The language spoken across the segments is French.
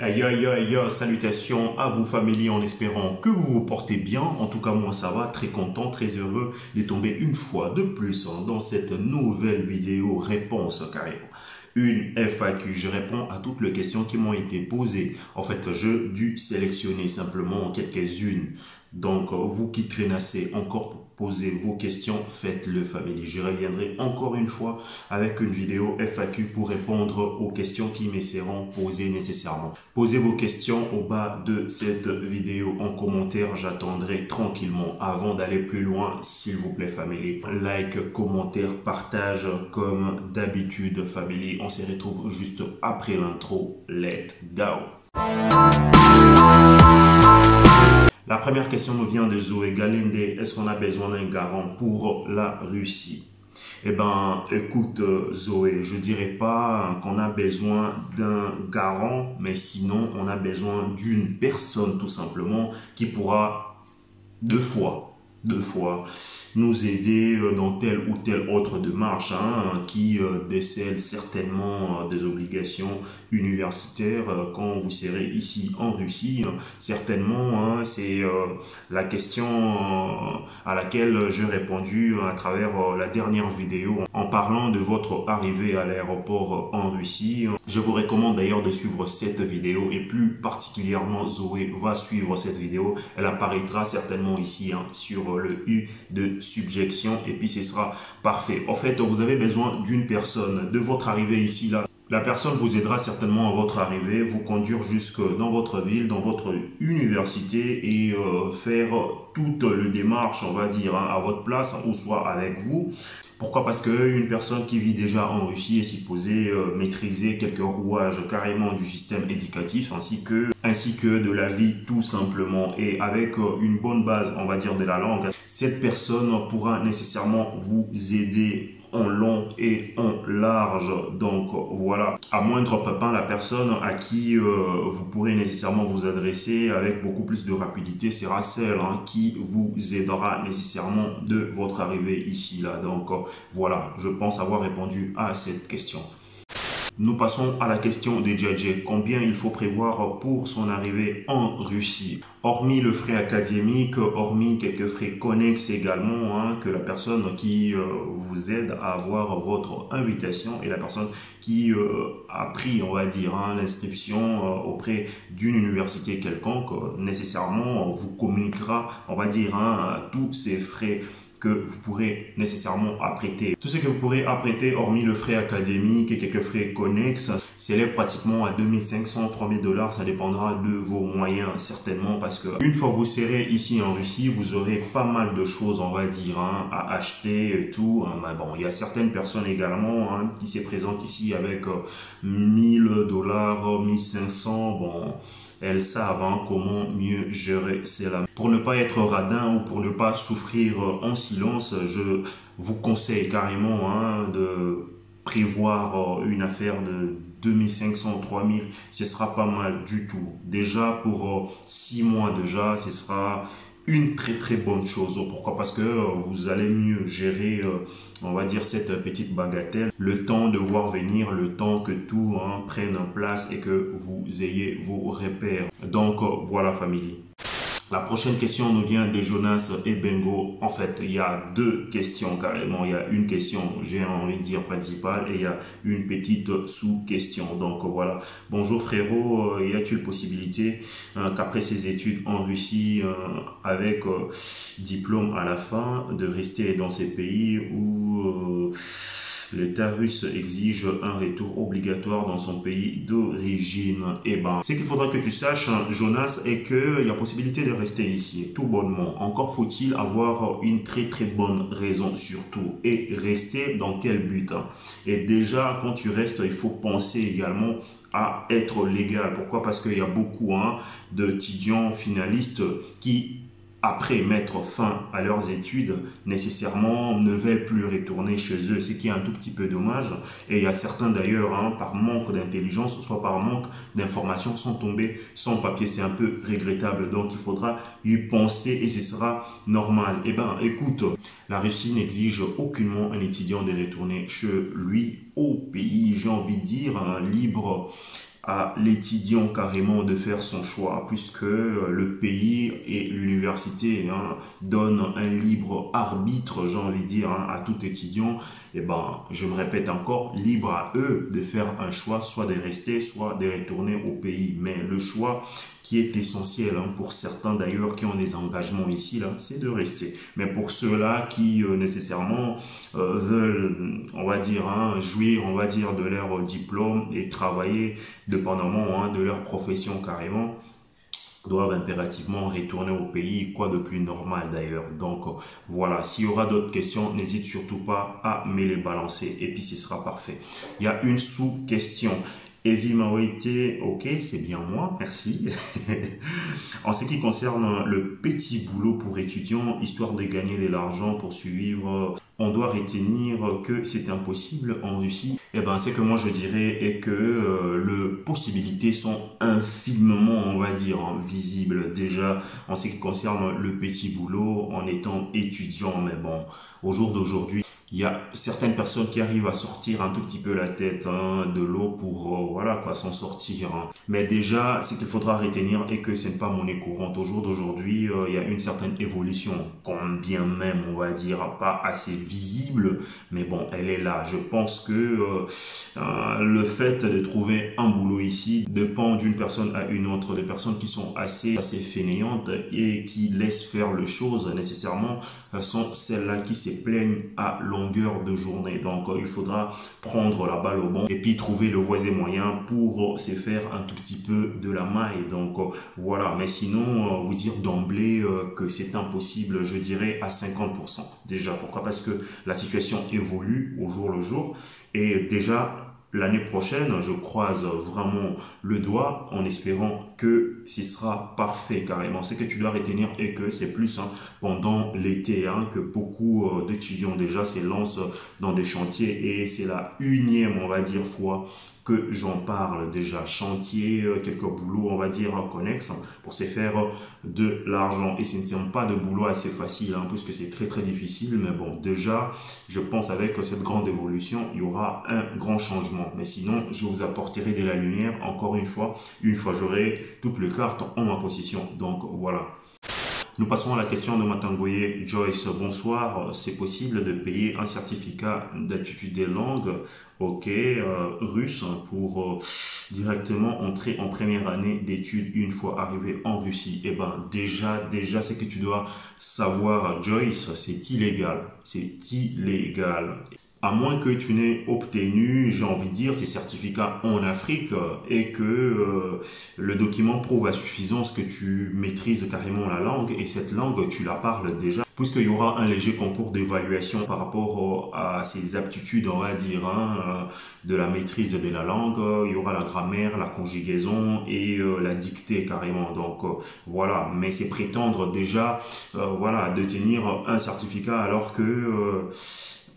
Yo yo yo, salutations à vous famille en espérant que vous vous portez bien. En tout cas moi ça va, très content, très heureux de tomber une fois de plus hein, dans cette nouvelle vidéo réponse carrément. Une FAQ, je réponds à toutes les questions qui m'ont été posées. En fait, je dû sélectionner simplement quelques-unes. Donc, vous qui traînassez encore posez vos questions, faites-le famille. Je reviendrai encore une fois avec une vidéo FAQ pour répondre aux questions qui me seront posées nécessairement. Posez vos questions au bas de cette vidéo en commentaire. J'attendrai tranquillement avant d'aller plus loin, s'il vous plaît famille. Like, commentaire, partage comme d'habitude famille. On se retrouve juste après l'intro. Let's go! La première question nous vient de Zoé Galinde. Est-ce qu'on a besoin d'un garant pour la Russie? Eh ben, écoute Zoé, je dirais pas qu'on a besoin d'un garant, mais sinon on a besoin d'une personne tout simplement qui pourra deux fois, deux fois nous aider euh, dans telle ou telle autre démarche hein, qui euh, décèle certainement euh, des obligations universitaires quand vous serez ici en Russie. Certainement, hein, c'est la question à laquelle j'ai répondu à travers la dernière vidéo en parlant de votre arrivée à l'aéroport en Russie. Je vous recommande d'ailleurs de suivre cette vidéo et plus particulièrement Zoé va suivre cette vidéo. Elle apparaîtra certainement ici hein, sur le U de subjection et puis ce sera parfait. En fait, vous avez besoin d'une personne, de votre arrivée ici, là. La personne vous aidera certainement à votre arrivée, vous conduire jusque dans votre ville, dans votre université et euh, faire toute le démarche, on va dire, hein, à votre place ou soit avec vous. Pourquoi? Parce qu'une personne qui vit déjà en Russie est supposée euh, maîtriser quelques rouages carrément du système éducatif ainsi que, ainsi que de la vie tout simplement. Et avec euh, une bonne base, on va dire, de la langue, cette personne pourra nécessairement vous aider en long et en large. Donc voilà, à moindre pépin, la personne à qui euh, vous pourrez nécessairement vous adresser avec beaucoup plus de rapidité sera celle hein, qui vous aidera nécessairement de votre arrivée ici là. Donc voilà, je pense avoir répondu à cette question. Nous passons à la question des Djadjé. Combien il faut prévoir pour son arrivée en Russie? Hormis le frais académique, hormis quelques frais connexes également, hein, que la personne qui euh, vous aide à avoir votre invitation et la personne qui euh, a pris, on va dire, hein, l'inscription euh, auprès d'une université quelconque, nécessairement vous communiquera, on va dire, hein, tous ces frais que vous pourrez nécessairement apprêter. Tout ce que vous pourrez apprêter, hormis le frais académique et quelques frais connexes, s'élève pratiquement à 2500, 3000 dollars. Ça dépendra de vos moyens, certainement, parce que une fois vous serez ici en Russie, vous aurez pas mal de choses, on va dire, hein, à acheter et tout. Hein. Mais bon, il y a certaines personnes également hein, qui se présentent ici avec 1000 euh, dollars, 1500, bon elles savent hein, comment mieux gérer cela. Pour ne pas être radin ou pour ne pas souffrir en silence, je vous conseille carrément hein, de prévoir euh, une affaire de 2500, 3000, ce sera pas mal du tout. Déjà pour 6 euh, mois déjà, ce sera une très très bonne chose. Pourquoi? Parce que euh, vous allez mieux gérer, euh, on va dire, cette petite bagatelle. Le temps de voir venir, le temps que tout hein, prenne place et que vous ayez vos repères. Donc euh, voilà, famille. La prochaine question nous vient de Jonas et Bengo. En fait, il y a deux questions carrément. Il y a une question, j'ai envie de dire principale, et il y a une petite sous-question. Donc voilà. Bonjour frérot, euh, y a-t-il possibilité euh, qu'après ses études en Russie, euh, avec diplôme à la fin, de rester dans ces pays où l'État russe exige un retour obligatoire dans son pays d'origine. Eh ben, ce qu'il faudra que tu saches, Jonas, est qu'il y a possibilité de rester ici, tout bonnement. Encore faut-il avoir une très très bonne raison surtout. Et rester dans quel but hein? Et déjà, quand tu restes, il faut penser également à être légal. Pourquoi? Parce qu'il y a beaucoup hein, d'étudiants finalistes qui après mettre fin à leurs études, nécessairement ne veulent plus retourner chez eux, ce qui est un tout petit peu dommage. Et il y a certains d'ailleurs, hein, par manque d'intelligence, soit par manque d'information, sont tombés sans papier. C'est un peu regrettable. Donc il faudra y penser et ce sera normal. Eh ben, écoute, la Russie n'exige aucunement un étudiant de retourner chez lui au pays, j'ai envie de dire, un libre l'étudiant carrément de faire son choix, puisque le pays et l'université hein, donnent un libre arbitre, j'ai envie de dire, hein, à tout étudiant. Et eh ben, je me répète encore, libre à eux de faire un choix, soit de rester, soit de retourner au pays. Mais le choix qui est essentiel hein, pour certains d'ailleurs qui ont des engagements ici, là, c'est de rester. Mais pour ceux-là qui euh, nécessairement euh, veulent, on va dire, jouir, on va dire, de leur diplôme et travailler dépendamment hein, de leur profession carrément, doivent impérativement retourner au pays, quoi de plus normal d'ailleurs. Donc voilà, s'il y aura d'autres questions, n'hésite surtout pas à me les balancer et puis ce sera parfait. Il y a une sous-question. Evie Maoïté, ok, c'est bien moi, merci. en ce qui concerne le petit boulot pour étudiants, histoire de gagner de l'argent pour suivre on doit retenir que c'est impossible en Russie, eh ben, c'est que moi je dirais est que euh, les possibilités sont infimement, on va dire, visibles déjà en ce qui concerne le petit boulot en étant étudiant. Mais bon, au jour d'aujourd'hui, il y a certaines personnes qui arrivent à sortir un tout petit peu la tête hein, de l'eau pour euh, voilà quoi s'en sortir. Hein. Mais déjà, ce qu'il faudra retenir est que ce n'est pas monnaie courante. Au jour d'aujourd'hui, euh, il y a une certaine évolution, bien même on va dire pas assez visible, mais bon, elle est là. Je pense que euh, le fait de trouver un boulot ici dépend d'une personne à une autre, des personnes qui sont assez assez fainéantes et qui laissent faire les choses nécessairement sont celles-là qui se plaignent à l'eau longueur de journée. Donc, euh, il faudra prendre la balle au bon et puis trouver le voisin moyen pour euh, se faire un tout petit peu de la maille. Donc, euh, voilà. Mais sinon, vous dire d'emblée que c'est impossible, je dirais à 50%. Déjà, pourquoi? Parce que la situation évolue au jour le jour. Et déjà, l'année prochaine, je croise vraiment le doigt en espérant que ce sera parfait carrément. Ce que tu dois retenir et que c'est plus hein, pendant l'été hein, que beaucoup euh, d'étudiants déjà se lancent dans des chantiers et c'est la unième, on va dire, fois que j'en parle déjà. Chantier, euh, quelques boulots, on va dire, connexes pour se faire de l'argent. Et ce ne sont pas de boulot assez facile, hein, puisque c'est très très difficile. Mais bon, déjà, je pense avec cette grande évolution, il y aura un grand changement. Mais sinon, je vous apporterai de la lumière, encore une fois, une fois j'aurai toutes les cartes en ma position. Donc voilà. Nous passons à la question de Matangoye Joyce. Bonsoir. C'est possible de payer un certificat d'attitude des langues, ok, euh, russe, pour euh, directement entrer en première année d'études une fois arrivé en Russie? Eh ben, déjà, déjà, c'est que tu dois savoir, Joyce, c'est illégal. C'est illégal à moins que tu n'aies obtenu, j'ai envie de dire, ces certificats en Afrique et que euh, le document prouve à suffisance que tu maîtrises carrément la langue et cette langue, tu la parles déjà. Puisqu'il y aura un léger concours d'évaluation par rapport à ces aptitudes, on va dire, hein, euh, de la maîtrise de la langue, il y aura la grammaire, la conjugaison et euh, la dictée carrément. Donc voilà, mais c'est prétendre déjà, voilà, de tenir un certificat alors que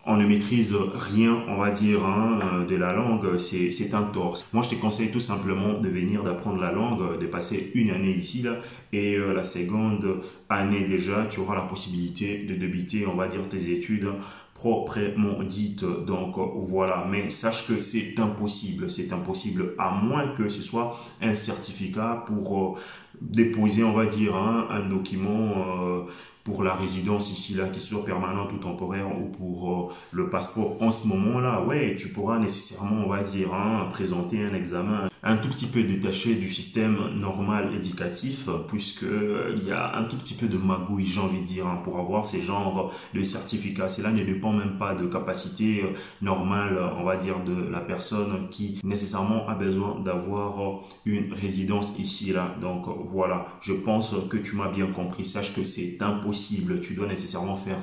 on ne maîtrise rien, on va dire, hein, de la langue, c'est un tort. Moi, je te conseille tout simplement de venir, d'apprendre la langue, de passer une année ici, là, et euh, la seconde année déjà, tu auras la possibilité de débiter, on va dire, tes études proprement dites. Donc voilà, mais sache que c'est impossible, c'est impossible à moins que ce soit un certificat pour euh, déposer, on va dire, hein, un document euh, pour la résidence ici, là, qui soit permanente ou temporaire, ou pour euh, le passeport en ce moment-là, ouais, tu pourras nécessairement, on va dire, hein, présenter un examen un tout petit peu détaché du système normal éducatif, puisque euh, il y a un tout petit peu de magouille, j'ai envie de dire, hein, pour avoir ces genres de certificats. Cela ne dépend même pas de capacité euh, normale, on va dire, de la personne qui nécessairement a besoin d'avoir une résidence ici, là. Donc voilà, je pense que tu m'as bien compris. Sache que c'est impossible. Tu dois nécessairement faire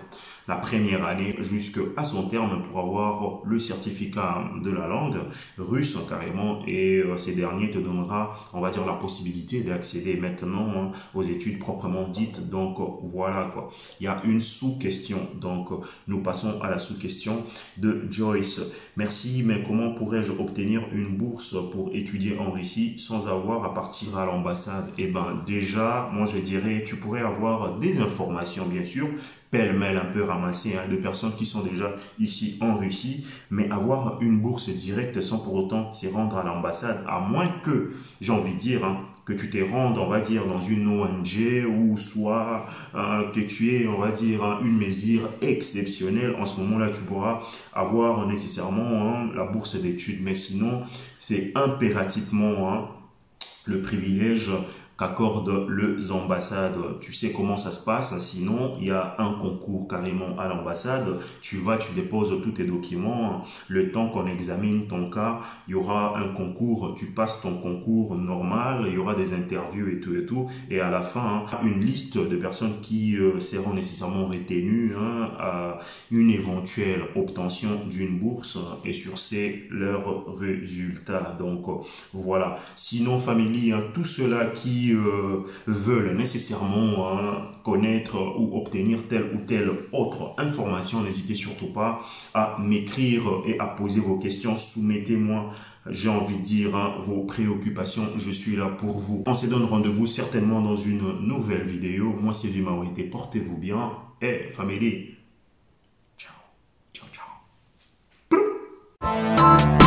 la première année jusqu'à son terme pour avoir le certificat de la langue russe carrément et euh, ces derniers te donnera on va dire la possibilité d'accéder maintenant hein, aux études proprement dites. Donc voilà quoi. Il y a une sous-question. Donc nous passons à la sous-question de Joyce. Merci mais comment pourrais-je obtenir une bourse pour étudier en Russie sans avoir à partir à l'ambassade? Eh ben déjà moi je dirais tu pourrais avoir des informations bien sûr pêle-mêle un peu ramassé hein, de personnes qui sont déjà ici en Russie, mais avoir une bourse directe sans pour autant s'y rendre à l'ambassade, à moins que, j'ai envie de dire, hein, que tu te rendes, on va dire, dans une ONG ou soit euh, que tu aies, on va dire, hein, une mesure exceptionnelle. En ce moment-là, tu pourras avoir nécessairement hein, la bourse d'études. Mais sinon, c'est impérativement le privilège qu'accordent les ambassades. Tu sais comment ça se passe, hein. sinon il y a un concours carrément à l'ambassade. Tu vas, tu déposes tous tes documents. Le temps qu'on examine ton cas, il y aura un concours. Tu passes ton concours normal, il y aura des interviews et tout et tout. Et à la fin, hein, une liste de personnes qui euh, seront nécessairement retenues hein, à une éventuelle obtention d'une bourse et sur ces leurs résultats. Donc voilà. Sinon, famille, tout cela qui euh, veulent nécessairement euh, connaître ou obtenir telle ou telle autre information, n'hésitez surtout pas à m'écrire et à poser vos questions. Soumettez-moi, j'ai envie de dire, hein, vos préoccupations. Je suis là pour vous. On se donne rendez-vous certainement dans une nouvelle vidéo. Moi, c'est Vimawete. Portez-vous bien. Et hey, famille, ciao. Ciao, ciao.